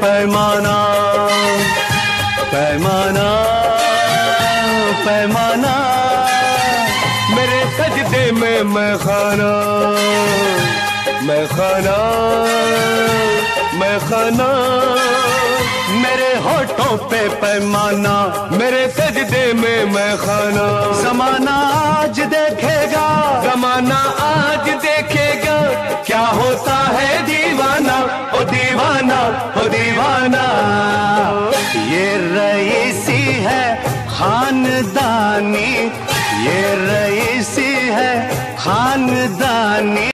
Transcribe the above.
पैमाना पैमाना पैमाना, मेरे सजदे में मैं खाना मैं खाना मैं खाना, मेरे होठों पे पैमाना, मेरे सजदे में मैं खाना। जमाना आज देखेगा, जमाना आज देखेगा दीवाना हो दीवाना। ये रईसी है खानदानी ये रईसी है खानदानी।